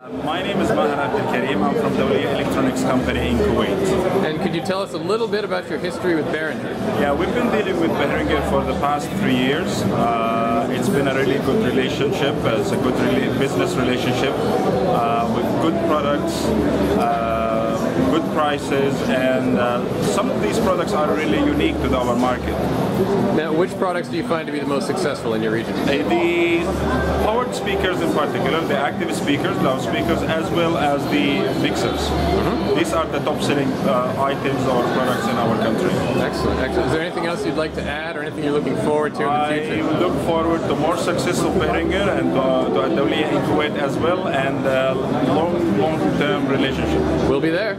My name is Maher Abdelkarim. I'm from Dawliya Electronics Company in Kuwait. And could you tell us a little bit about your history with Behringer? Yeah, we've been dealing with Behringer for the past three years. Uh, it's been a really good relationship. It's a good business relationship uh, with good products. Uh, good prices and uh, some of these products are really unique to our market. Now, which products do you find to be the most successful in your region? The powered speakers in particular, the active speakers, loudspeakers, as well as the mixers. These are the top selling uh, items or products in our country. Excellent, excellent. Is there anything else you'd like to add or anything you're looking forward to in the I future? look forward to more success of Behringer and uh, to Adawliya in Kuwait as well and uh, long, long-term relationship. We'll be there.